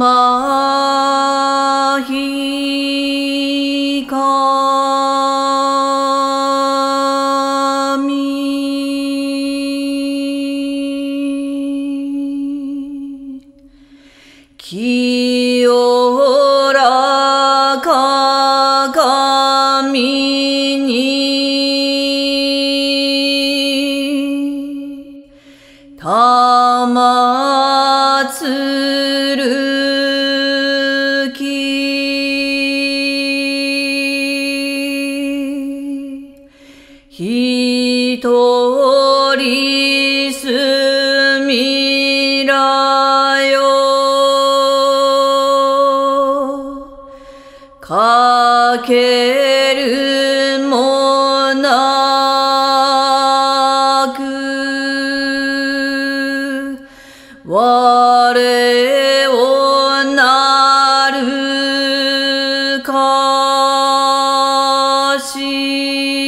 まひかみ。清らか神に。たまひとりすみらよ。かけるもなく我をなるかし